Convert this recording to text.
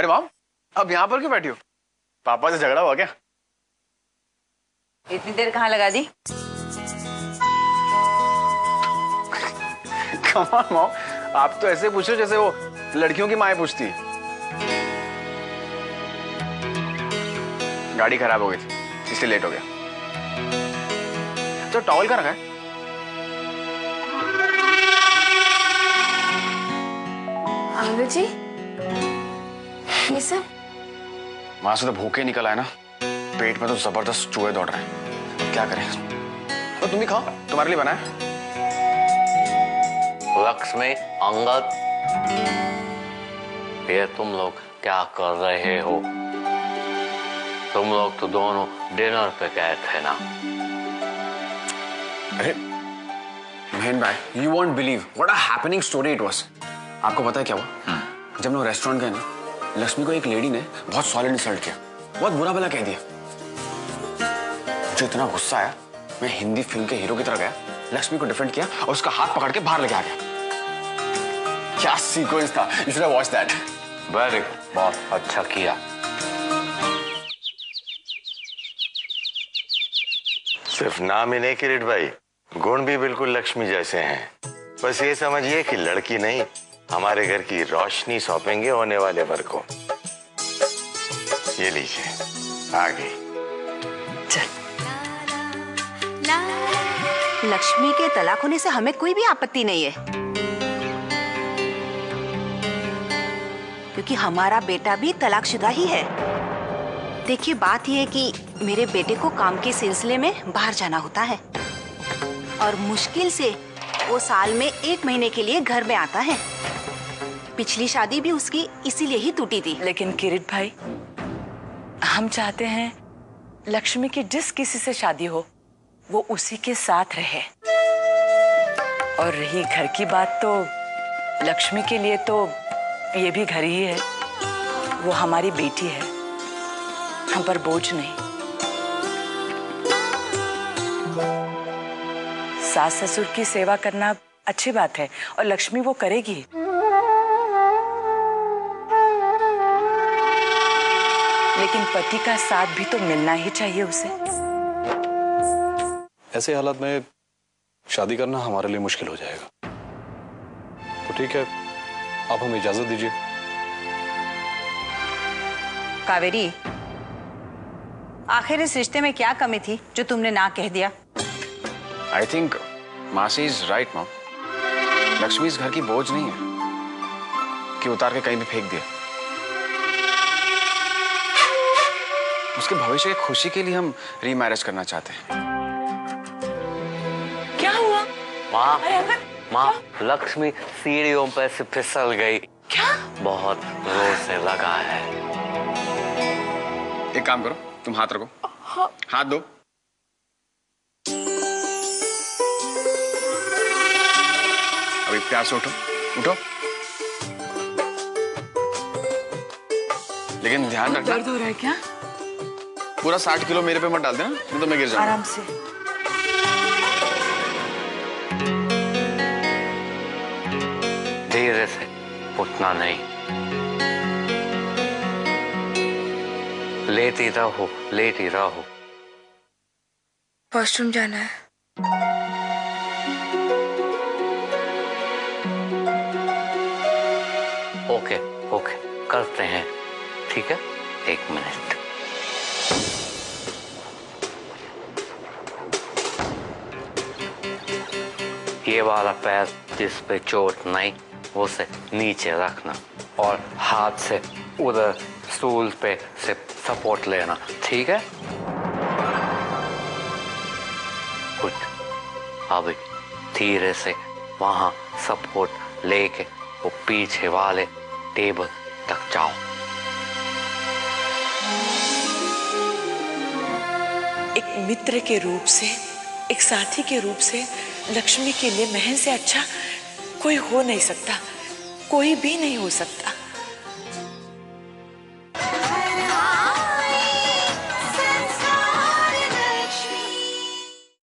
अरे माम अब यहाँ पर क्यों बैठी हो? पापा से झगड़ा हुआ क्या? इतनी देर कहाँ लगा दी? कमाल मॉम आप तो ऐसे पूछो जैसे वो लड़कियों की माए पूछती है। गाड़ी खराब हो गई थी इसलिए लेट हो गया। तो टॉवल का रखा है? आनंद जी? ये सब वहाँ से तो भूखे निकल आए ना। पेट में तो ज़बरदस्त चूहे दौड़ रहे हैं। क्या करें? तो तुम ही खाओ। तुम्हारे लिए बनाए लक्ष्मी अंगद। ये तुम लोग क्या कर रहे हो? तुम लोग तो दोनों डिनर पे गए थे ना। अरे मेहन भाई you won't believe what a happening story it was आपको पता है क्या हुआ? जब मैं रेस्टोरेंट गए ना लक्ष्मी को एक लेडी ने बहुत सॉलिड इंसल्ट किया। बहुत बुरा भला कह दिया। मुझे इतना गुस्सा आया, मैं हिंदी फ़िल्म के हीरो की तरह गया, लक्ष्मी को डिफेंड किया और उसका हाथ पकड़ के बाहर लेके आ गया। क्या सीक्वेंस था? You should watch that very बहुत अच्छा किया। सिर्फ़ नाम ही नहीं किरीट भाई, गुण भी बिल्कुल लक्ष्मी जैसे हैं। बस ये समझिए कि लड़की नहीं हमारे घर की रोशनी सौंपेंगे होने वाले वर को। ये लीजिए आ गई लक्ष्मी के तलाक होने से हमें कोई भी आपत्ति नहीं है। क्योंकि हमारा बेटा भी तलाकशुदा ही है। देखिए, बात यह है कि मेरे बेटे को काम के सिलसिले में बाहर जाना होता है। और मुश्किल से वो साल में एक महीने के लिए घर में आता है। पिछली शादी भी उसकी इसीलिए ही टूटी थी। लेकिन किरिट भाई, हम चाहते हैं लक्ष्मी की जिस किसी से शादी हो, वो उसी के साथ रहे। और रही घर की बात तो लक्ष्मी के लिए तो ये भी घर ही है। वो हमारी बेटी है। हम पर बोझ नहीं। सास ससुर की सेवा करना अच्छी बात है और लक्ष्मी वो करेगी। लेकिन पति का साथ भी तो मिलना ही चाहिए उसे। ऐसे हालात में शादी करना हमारे लिए मुश्किल हो जाएगा। तो ठीक है आप हमें इजाज़त दीजिए। कावेरी आखिर इस रिश्ते में क्या कमी थी जो तुमने ना कह दिया? आई थिंक मासी इज़ राइट मॉम लक्ष्मी इस घर की बोझ नहीं है कि उतार के कहीं भी फेंक दिया। उसके भविष्य की खुशी के लिए हम रीमैरिज करना चाहते हैं। क्या हुआ? माँ माँ लक्ष्मी सीढ़ियों पर से फिसल गई। क्या? बहुत ज़ोर से लगा है। एक काम करो तुम हाथ रखो। हाथ दो। अभी प्यार से उठो। उठो। लेकिन ध्यान रखना। दर्द हो रहा है क्या? पूरा साठ किलो मेरे पे मत डाल देना नहीं तो मैं गिर जाऊँगा। आराम से। धीरे से उठना नहीं। लेती रहो लेती रहो। वॉशरूम जाना है। ओके ओके करते हैं। ठीक है? एक मिनट। ये वाला पैर जिस पे चोट नहीं, उसे नीचे रखना और हाथ से उधर स्टूल पे से सपोर्ट लेना, ठीक है? गुड अभी धीरे से वहाँ सपोर्ट लेके वो पीछे वाले टेबल तक जाओ। एक मित्र के रूप से, एक साथी के रूप से लक्ष्मी के लिए महन से अच्छा कोई हो नहीं सकता, कोई भी नहीं हो सकता।